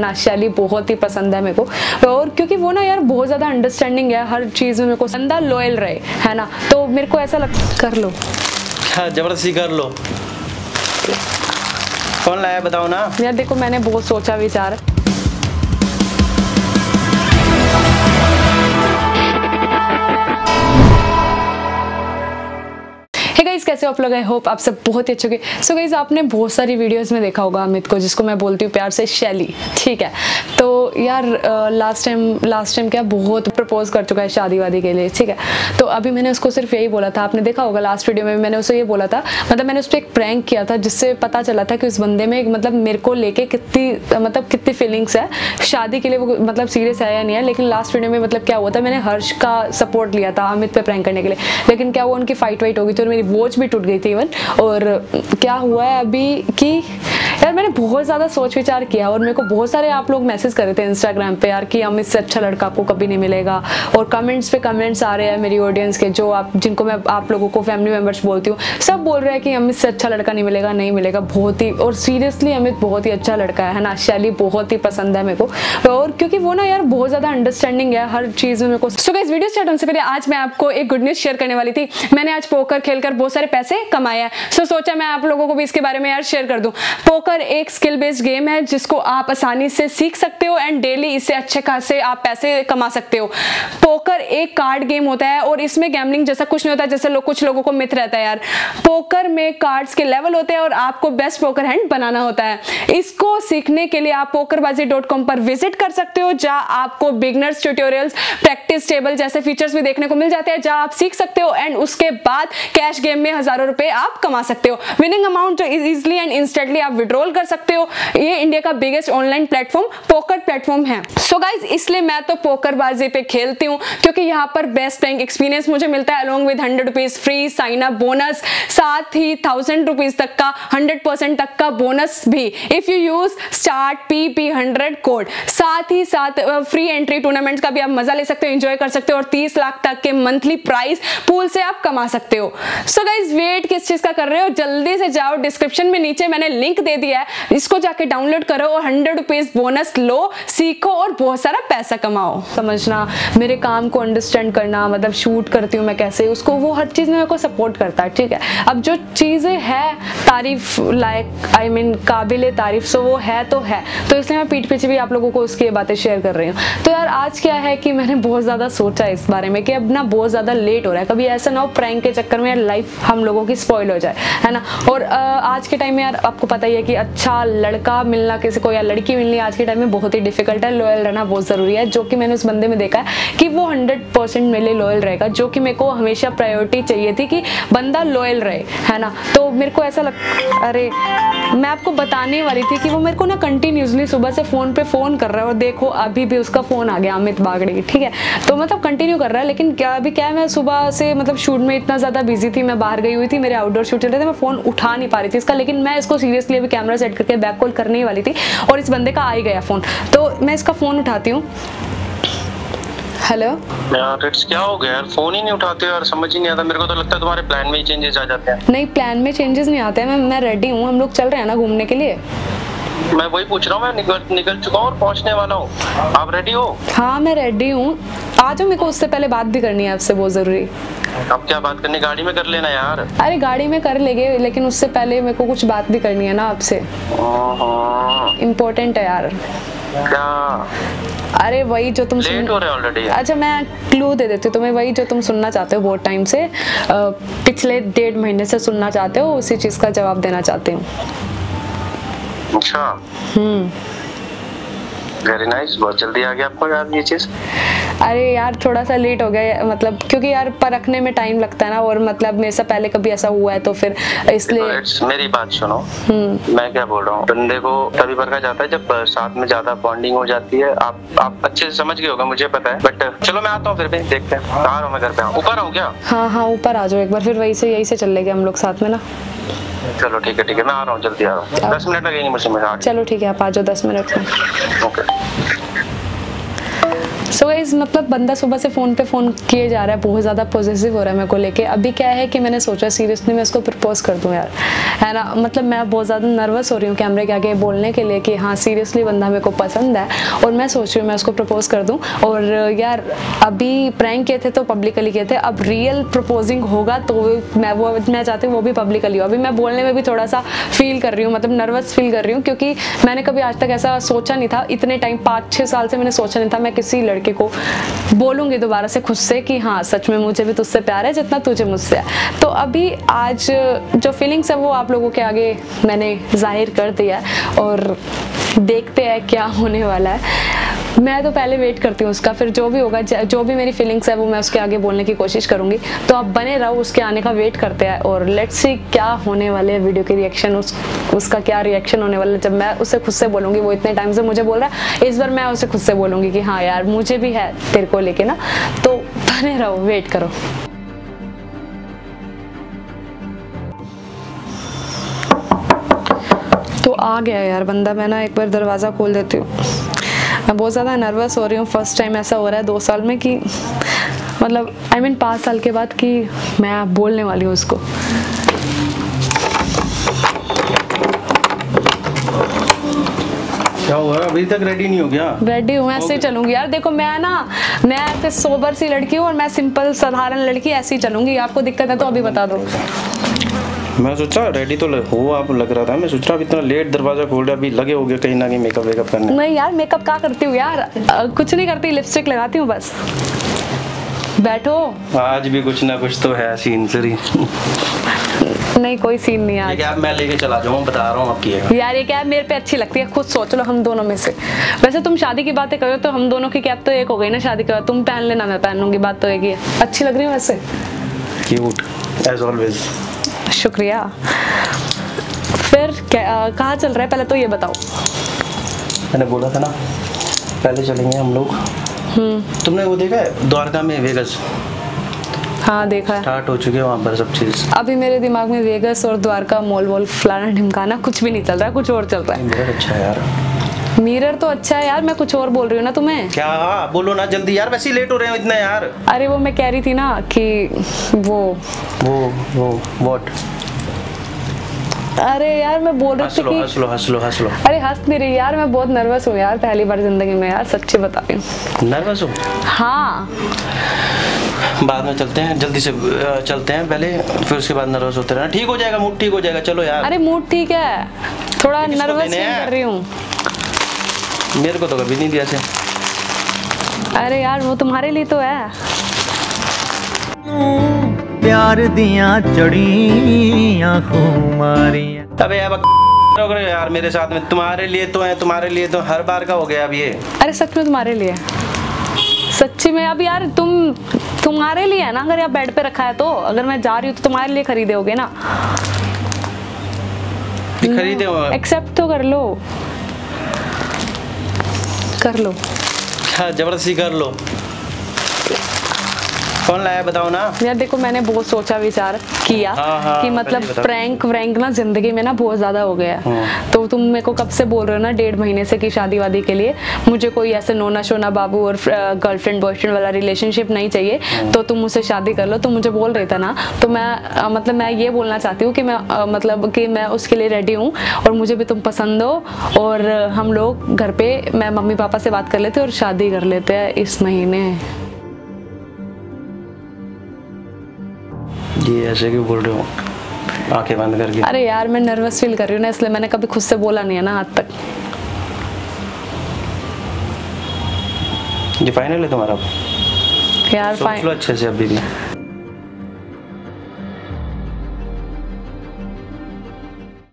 ना शैली बहुत ही पसंद है मेरे को। और क्योंकि वो ना यार बहुत ज़्यादा अंडरस्टैंडिंग है हर चीज़ में मेरे को। बंदा लॉयल रहे है ना? तो मेरे को ऐसा लग कर लो। क्या ज़बरदस्ती कर लो। कौन लाया बताओ ना। यार देखो मैंने बहुत सोचा विचार। कैसे आप लोग आई होप आप सब बहुत ही अच्छे होंगे। सो गाइस आपने बहुत सारी वीडियोस में देखा होगा अमित को, जिसको मैं बोलती हूँ प्यार से शैली ठीक है? तो यार लास्ट टाइम लास्ट टाइम क्या बहुत प्रपोज कर चुका है शादी वादी के लिए, ठीक है? तो अभी मैंने उसको सिर्फ़ यही बोला था, आपने देखा होगा लास्ट वीडियो में मैंने उसे ये बोला था मतलब मैंने उस पर एक प्रैंक किया था, जिससे पता चला था कि उस बंदे में मतलब मेरे को लेके कितनी मतलब कितनी फीलिंग्स है, शादी के लिए वो मतलब सीरियस है या नहीं है, लेकिन लास्ट वीडियो में मतलब क्या हुआ था, मैंने हर्ष का सपोर्ट लिया था अमित पे प्रैंक करने के लिए। लेकिन क्या वो उनकी फाइट वाइट होगी और मेरी वॉच भी टूट गई थी इवन और क्या हुआ है अभी कि यार, मैंने बहुत ज़्यादा सोच विचार किया और मेरे को बहुत सारे आप लोग मैसेज कर रहे थे इंस्टाग्राम पे यार कि अमित से अच्छा लड़का आपको कभी नहीं मिलेगा। और कमेंट्स पे कमेंट्स आ रहे हैं मेरी ऑडियंस के जो आप, जिनको मैं आप लोगों को फैमिली मेंबर्स बोलती हूँ। सब बोल रहे हैं कि अमित से अच्छा लड़का नहीं मिलेगा नहीं मिलेगा। बहुत ही, और सीरियसली अमित बहुत ही अच्छा लड़का है ना? शैली बहुत ही पसंद है मेरे को। और क्योंकि वो ना यार बहुत ज़्यादा अंडरस्टैंडिंग है हर चीज़ में मेरे को। सो इस वीडियो स्टार्ट होने से पहले आज मैं आपको एक गुड न्यूज़ शेयर करने वाली थी। मैंने आज पोकर खेलकर बहुत सारे पैसे कमाए हैं। सो सोचा मैं आप लोगों को भी इसके बारे में यार शेयर कर दूँ। पोकर एक स्किल बेस्ड गेम है जिसको आप आसानी से सीख सकते हो एंड डेली इससे अच्छे खासे आप पैसे कमा सकते हो। पोकर एक कार्ड गेम होता है और इसमें गैमलिंग जैसा कुछ नहीं होता, जैसे लोग कुछ लोगों को मिथ रहता है यार। पोकर में कार्ड्स के लेवल होते हैं और आपको बेस्ट पोकर हैंड बनाना होता है। इसको सीखने के लिए आप पोकरबाजी पर विज़िट कर सकते हो, जहाँ आपको बिगनर्स ट्यूटोरियल्स प्रैक्टिस टेबल जैसे फीचर्स भी देखने को मिल जाते हैं, जहाँ आप सीख सकते हो एंड उसके बाद कैश गेम में हज़ारों रुपए आप कमा सकते हो। विनिंग अमाउंट जो इजिली एंड इंस्टेंटली आप विड्रॉल कर सकते हो। ये इंडिया का biggest online platform poker platform है। सो so गाइज़ इसलिए मैं तो पोकरबाजी पे खेलती हूँ, क्योंकि यहाँ पर बेस्ट प्लेइंग एक्सपीरियंस मुझे मिलता है along with hundred rupees free sign up bonus साथ ही थाउज़ेंड रुपीज़ तक का हंड्रेड परसेंट तक का बोनस भी। If you use start P P hundred code साथ ही साथ फ्री एंट्री टूर्नामेंट का भी आप मज़ा ले सकते हो एंजॉय कर सकते हो, और तीस लाख तक के मंथली प्राइस पूल से आप कमा सकते हो। सो गाइज़ वेट किस चीज़ का कर रहे हो? जल्दी से जाओ डिस्क्रिप्शन में नीचे मैंने लिंक दे दिया है। इसको जाके डाउनलोड करो और हंड्रेड रुपीज़ बोनस लो, सीखो और बहुत सारा पैसा कमाओ। समझना? मेरे काम को अंडरस्टैंड करना मतलब शूट करती हूँ मैं कैसे, उसको वो हर चीज़ में मेरे को सपोर्ट करता है, ठीक है? अब जो चीज़ें है, तारीफ़ लायक आई मीन काबिल तारीफ़ सो वो है तो है। तो इसलिए मैं पीठ पीछे भी आप लोगों को उसकी बातें शेयर कर रही हूँ। तो यार आज क्या है कि मैंने बहुत ज़्यादा सोचा इस बारे में कि अब ना बहुत ज़्यादा लेट हो रहा है। कभी ऐसा ना हो प्रैंक के चक्कर में यार लाइफ हम लोगों की स्पॉइल हो जाए, है ना? और आज के टाइम में यार आपको पता ही है कि अच्छा लड़का मिलना, किसी को या लड़की मिलनी आज के टाइम में बहुत ही डिफ़िकल्ट है। लॉयल रहना बहुत ज़रूरी है, जो कि मैंने उस बंदे में देखा है कि वो हंड्रेड परसेंट मेरे लॉयल रहेगा, जो कि मेरे को हमेशा प्रायोरिटी चाहिए थी कि बंदा लॉयल रहे, है ना? तो मेरे को ऐसा लग, अरे, मैं आपको बताने वाली थी कि वो मेरे को ना कंटिन्यूसली सुबह से फ़ोन पे फ़ोन कर रहा है और देखो, अभी भी उसका फ़ोन आ गया, अमित बागड़ी, ठीक है? तो मतलब कंटिन्यू कर रहा है, लेकिन क्या, अभी क्या है, मैं सुबह से मतलब शूट में इतना ज़्यादा बिज़ी थी, मैं बाहर गई हुई थी, मेरे आउटडोर शूट चल रहे थे, मैं फ़ोन उठा नहीं पा रही थी इसका, लेकिन मैं इसको सीरियसली अभी कैमरा सेट करके बैक कॉल करने ही वाली थी और इस बंदे का आ ही गया फ़ोन। तो मैं इसका फ़ोन उठाती हूँ। हेलो? यार रिट्स क्या हो गया यार? फ़ोन ही नहीं उठाते यार समझ ही नहीं आता। मेरे को तो लगता है तुम्हारे प्लान में ही चेंजेस आ जाते हैं। नहीं प्लान में चेंजेस नहीं आते। हैं मैं मैं रेडी हूँ। हम लोग चल रहे हैं ना घूमने के लिए। मैं वही पूछ रहा हूँ मैं निकल निकल चुका हूँ और पहुँचने वाला हूँ। आप रेडी हो? हाँ मैं रेडी हूँ। आ जाओ मेरे को उससे पहले बात भी करनी है आपसे बहुत ज़रूरी। अब क्या बात करनी? गाड़ी में कर लेना यार। अरे गाड़ी में कर लेंगे लेकिन उससे पहले मेरे को कुछ बात भी करनी है ना आपसे। इम्पोर्टेंट है यार। क्या? अरे वही जो तुम लेट हो रहे ऑलरेडी अच्छा मैं क्लू दे देती हूँ तुम्हें वही जो तुम सुनना चाहते हो बहुत टाइम से। पिछले डेढ़ महीने से सुनना चाहते हो उसी चीज़ का जवाब देना चाहती हूँ। अच्छा। हम्म। वेरी नाइस बहुत जल्दी आ गया आपको यार ये चीज़। अरे यार थोड़ा सा लेट हो गया मतलब क्योंकि यार परखने में टाइम लगता है ना और मतलब मेरे से पहले कभी ऐसा हुआ है तो फिर इसलिए मेरी बात सुनो। मैं क्या बोल रहा हूँ? बंदे को तभी परखा जाता है जब साथ में ज़्यादा बॉन्डिंग हो जाती है। आप आप अच्छे से समझ गए होगा मुझे पता है बट चलो मैं आता हूँ फिर भी देखते हैं। कहा रहा हूँ मैं घर पे? ऊपर आऊँ क्या? हाँ हाँ ऊपर आ जाओ एक बार फिर वही से यही से चल लेंगे हम लोग साथ में ना। चलो ठीक है ठीक है मैं आ रहा हूँ जल्दी आ रहा हूँ। दस मिनट लगेंगे मुझे चलो ठीक है आप आ जाओ दस मिनट में। ओके सो so इस मतलब बंदा सुबह से फ़ोन पे फ़ोन किए जा रहा है, बहुत ज़्यादा पॉजिटिव हो रहा है मेरे को लेके। अभी क्या है कि मैंने सोचा सीरियसली मैं उसको प्रपोज कर दूँ यार। है ना? मतलब मैं बहुत ज़्यादा नर्वस हो रही हूँ कैमरे के आगे बोलने के लिए कि हाँ सीरियसली बंदा मेरे को पसंद है और मैं सोच रही हूँ मैं उसको प्रपोज कर दूँ। और यार, अभी प्रैंक किए थे तो पब्लिकली किए थे, अब रियल प्रपोजिंग होगा तो मैं वो, मैं चाहती हूँ वो भी पब्लिकली हो। अभी मैं बोलने में भी थोड़ा सा फील कर रही हूँ मतलब नर्वस फील कर रही हूँ, क्योंकि मैंने कभी आज तक ऐसा सोचा नहीं था। इतने टाइम पाँच छः साल से मैंने सोचा नहीं था मैं किसी लड़के को बोलूँगी दोबारा से खुद से कि हाँ सच में मुझे भी तुझसे प्यार है जितना तुझे मुझसे है। तो अभी आज जो फीलिंग्स है वो आप लोगों के आगे मैंने ज़ाहिर कर दिया और देखते हैं क्या होने वाला है। मैं तो पहले वेट करती हूँ उसका, फिर जो भी होगा, जो भी मेरी फीलिंग्स है, वो मैं उसके आगे बोलने की कोशिश करूँगी। तो आप बने रहो, उसके आने का वेट करते हैं और लेट्स सी क्या होने वाले हैं वीडियो के रिएक्शन उस, उसका क्या रिएक्शन होने वाला है। जब मैं उससे खुद से बोलूँगी, वो इतने टाइम से मुझे बोल रहा है, इस बार मैं उससे खुद से बोलूँगी कि हाँ यार, मुझे भी है तेरे को लेके ना। तो बने रहो वेट करो। तो आ गया यार बंदा, मैं ना एक बार दरवाज़ा खोल देती हूँ। मैं बहुत ज़्यादा नर्वस हो रही हूँ फ़र्स्ट टाइम ऐसा हो रहा है दो साल में कि मतलब आई I मीन mean, पाँच साल के बाद कि मैं बोलने वाली हूँ उसको। क्या हुआ? अभी तक रेडी नहीं हो गया? रेडी हूँ ऐसे ही चलूँगी। यार देखो मैं ना मैं ऐसे सोबर सी लड़की हूँ और मैं सिंपल साधारण लड़की ऐसे ही चलूँगी। आपको दिक्कत है तो अभी बता दो। मैं सोचा रेडी तो हो आप लग रहा था। मैं सोच रहा अब इतना लेट दरवाज़ा खोल रहा अभी लगे हो गए कहीं ना कहीं मेकअप वेकअप करने। नहीं यार मेकअप क्या करती हूँ यार? आ, कुछ नहीं करती लिपस्टिक लगाती हूँ बस। बैठो। आज भी कुछ ना कुछ तो है सीन सरी नहीं कोई सीन नहीं आज। क्या मैं लेके चला जाऊँ बता रहा हूँ आपकी यार ये कैब मेरे पे अच्छी लगती है। खुद सोच लो हम दोनों में से। वैसे तुम शादी की बातें करो तो हम दोनों की कैब तो एक हो गई ना शादी के बाद। तुम पहन लेना मैं पहन लूँगी बात तो एक ही है। अच्छी लग रही है वैसे? क्यूट एज ऑलवेज शुक्रिया। फिर कहाँ चल रहा है? पहले तो ये बताओ। मैंने बोला था ना पहले चलेंगे हम लोग। हम्म। तुमने वो देखा है द्वारका में वेगस? हाँ देखा है। स्टार्ट हो चुके हैं वहाँ पर सब चीज़। अभी मेरे दिमाग में वेगस और द्वारका मॉल वॉल फलाना ढिमकाना कुछ भी नहीं चल रहा कुछ और चल रहा है। अच्छा है यार। मिरर तो अच्छा है यार मैं कुछ और बोल रही हूँ ना तुम्हें? क्या? बोलो ना जल्दी यार वैसे लेट हो रहे हो इतना यार। अरे वो मैं कह रही थी ना कि वो वो वो व्हाट अरे यार मैं बोल रही थी कि हंस लो हंस लो हंस लो अरे हंस नहीं रही यार मैं बहुत नर्वस हूँ यार पहली बार ज़िंदगी में यार सच्ची बता रही हूँ। नर्वस हो? हाँ। बाद में चलते हैं जल्दी से चलते हैं पहले फिर उसके बाद नर्वस होते रहना। ठीक हो जाएगा मूड ठीक हो जाएगा चलो यार। अरे मूड ठीक है। थोड़ा नर्वस कर रही हूँ। मेरे को तो कभी नहीं दिया से अरे यार वो तुम्हारे लिए तो है। प्यार दिया चढ़िया खुमारियाँ अबे यार मेरे साथ में। तुम्हारे लिए तो है तुम्हारे लिए तो हर बार का हो गया अब ये। अरे सच में तुम्हारे लिए। सच्ची में अब यार तुम तुम्हारे लिए है ना अगर आप बेड पे रखा है तो। अगर मैं जा रही हूँ तो तुम्हारे लिए खरीदे होगे ना खरीदे एक्सेप्ट तो कर लो। कर लो। क्या ज़बरदस्ती कर लो। कौन लाया बताओ ना। यार देखो मैंने बहुत सोचा विचार किया हाँ, हाँ, कि मतलब प्रैंक व्रैंक ना ज़िंदगी में ना बहुत ज़्यादा हो गया हाँ। तो तुम मेरे को कब से बोल रहे हो ना डेढ़ महीने से कि शादी वादी के लिए मुझे कोई ऐसे नोना शोना बाबू और गर्लफ्रेंड बॉयफ्रेंड वाला रिलेशनशिप नहीं चाहिए। हाँ। तो तुम मुझसे शादी कर लो। तो मुझे बोल रहे थे ना तो मैं मतलब मैं ये बोलना चाहती हूँ कि मैं मतलब कि मैं उसके लिए रेडी हूँ और मुझे भी तुम पसंद हो और हम लोग घर पे मैं मम्मी पापा से बात कर लेते और शादी कर लेते हैं इस महीने। ये ऐसे क्यों बोल रहे हो? आँखें बंद करके। अरे यार मैं नर्वस फील कर रही हूँ ना इसलिए मैंने कभी खुद से बोला नहीं है ना आज तक। ये फाइनल है तुम्हारा। यार सोच लो अच्छे से अभी भी।